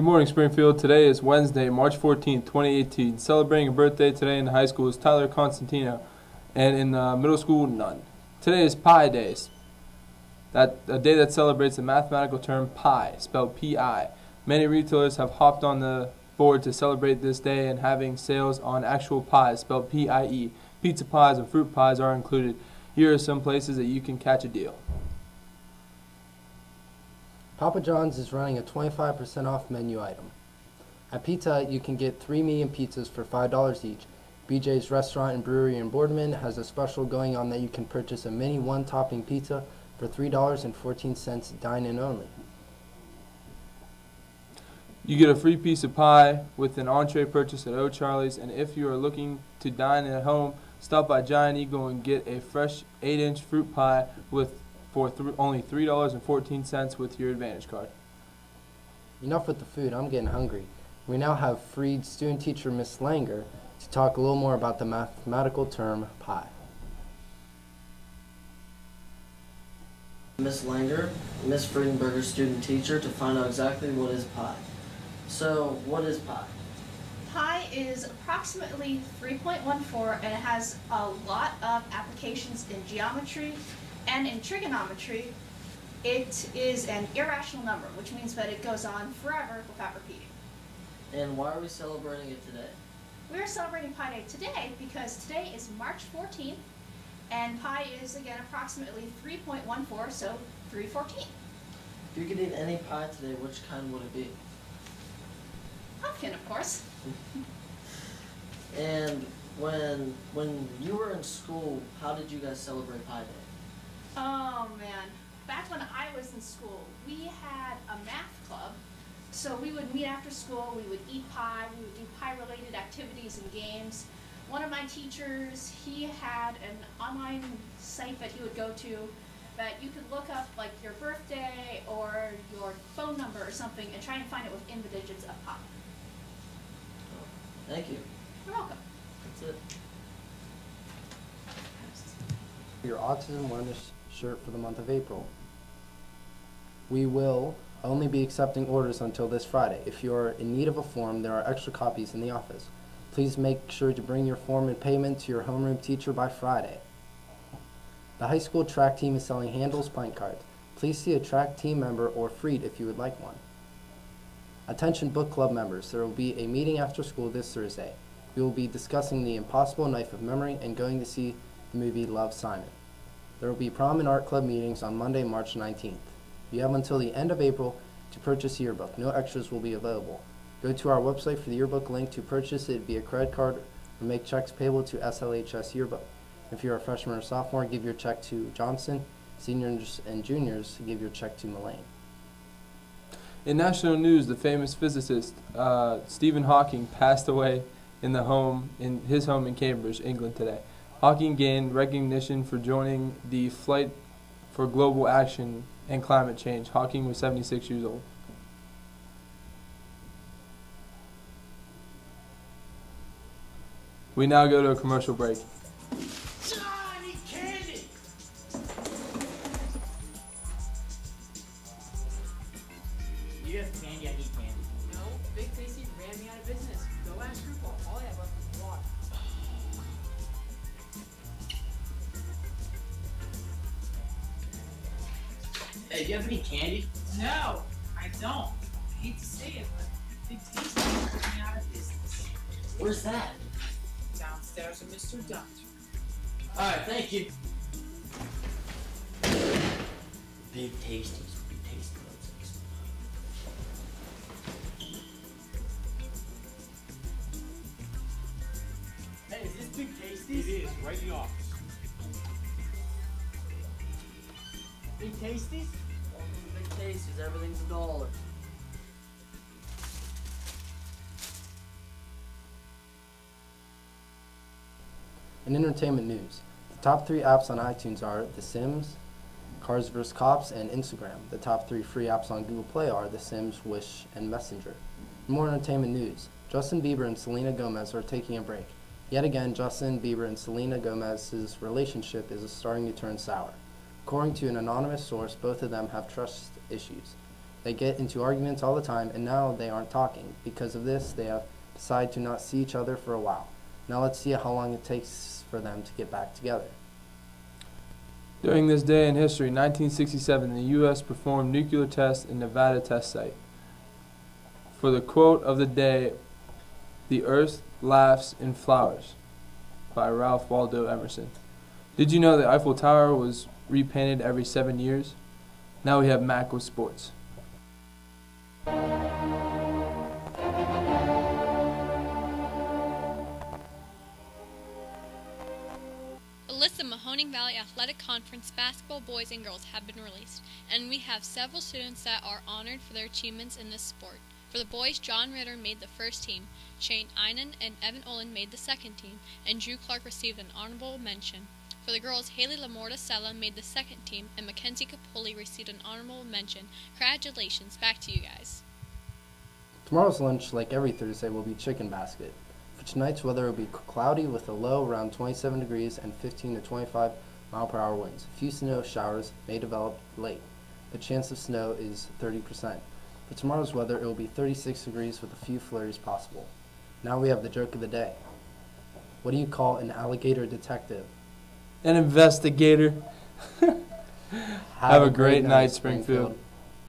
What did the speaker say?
Good morning, Springfield. Today is Wednesday, March 14th, 2018. Celebrating a birthday today in high school is Tyler Constantino, and in the middle school, none. Today is Pi Days. That a day that celebrates the mathematical term pi, spelled P-I. Many retailers have hopped on the board to celebrate this day and having sales on actual pies, spelled P-I-E. Pizza pies and fruit pies are included. Here are some places that you can catch a deal. Papa John's is running a 25% off menu item. At Pizza Hut, you can get three medium pizzas for $5 each. BJ's Restaurant and Brewery in Boardman has a special going on that you can purchase a mini one topping pizza for $3.14 dine in only. You get a free piece of pie with an entree purchase at O'Charley's, and if you are looking to dine at home, stop by Giant Eagle and get a fresh 8-inch fruit pie with for th- only $3.14 with your Advantage card. Enough with the food, I'm getting hungry. We now have freed student teacher Miss Langer to talk a little more about the mathematical term pi. Miss Langer, Miss Friedenberger student teacher to find out exactly what is pi. So, what is pi? Pi is approximately 3.14 and it has a lot of applications in geometry and in trigonometry. It is an irrational number, which means that it goes on forever without repeating. And why are we celebrating it today? We are celebrating Pi Day today because today is March 14th and pi is again approximately 3.14, so 314. If you could eat any pie today, which kind would it be? Pumpkin, of course. and when when you were in school, how did you guys celebrate Pi Day? Oh man, back when I was in school, we had a math club. So we would meet after school, we would eat pie, we would do pie-related activities and games one of my teachers, he had an online site that he would go to that you could look up like your birthday or your phone number or something and try and find it within the digits of pi. Thank you. You're welcome. That's it. Your Autism Awareness shirt for the month of April. We will only be accepting orders until this Friday. If you are in need of a form, there are extra copies in the office. Please make sure to bring your form and payment to your homeroom teacher by Friday. The high school track team is selling Handel's pint cards. Please see a track team member or Freed if you would like one. Attention book club members, there will be a meeting after school this Thursday. We will be discussing The Impossible Knife of Memory and going to see the movie Love Simon. There will be prom and art club meetings on Monday, March 19th. You have until the end of April to purchase a yearbook. No extras will be available. Go to our website for the yearbook link to purchase it via credit card or make checks payable to SLHS Yearbook. If you're a freshman or sophomore, give your check to Johnson. Seniors and juniors, give your check to Mullane. In national news, the famous physicist uh, Stephen Hawking passed away in the home in his home in Cambridge, England today. Hawking gained recognition for joining the Flight for Global Action and Climate Change. Hawking was 76 years old. We now go to a commercial break. Johnny Candy! You have candy, I need candy. No, Big Tasty ran me out of business. Go ask Screwball. Hey, do you have any candy? No, I don't. I hate to say it, but Big Tasty ran me out of business. Where's that? Downstairs with Mr. Doctor. Alright, thank you. Big Tasties. Big Tasty Nonsense. Hey, is this Big Tasties? It is, right in the office. Big Tasties? Everything's a dollar. In entertainment news, the top three apps on iTunes are The Sims, Cars vs. Cops, and Instagram. The top three free apps on Google Play are The Sims, Wish, and Messenger. More entertainment news, Justin Bieber and Selena Gomez are taking a break. Yet again, Justin Bieber and Selena Gomez's relationship is starting to turn sour. According to an anonymous source, both of them have trust issues. They get into arguments all the time, and now they aren't talking. Because of this, they have decided to not see each other for a while. Now let's see how long it takes for them to get back together. During this day in history, 1967, the U.S. performed nuclear tests in Nevada test site. For the quote of the day, "The Earth laughs in flowers," by Ralph Waldo Emerson. Did you know the Eiffel Tower was repainted every seven years? Now we have Mac with sports. Of Mahoning Valley Athletic Conference basketball boys and girls have been released, and we have several students that are honored for their achievements in this sport. For the boys, John Ritter made the first team, Shane Einan and Evan Olin made the second team, and Drew Clark received an honorable mention. For the girls, Haley Lamorta Sella made the second team, and Mackenzie Capoli received an honorable mention. Congratulations, back to you guys. Tomorrow's lunch, like every Thursday, will be chicken basket. For tonight's weather, will be cloudy with a low around 27 degrees and 15 to 25 mile per hour winds. A few snow showers may develop late. The chance of snow is 30%. For tomorrow's weather, it will be 36 degrees with a few flurries possible. Now we have the joke of the day. What do you call an alligator detective? An investigator. Have a great night, Springfield.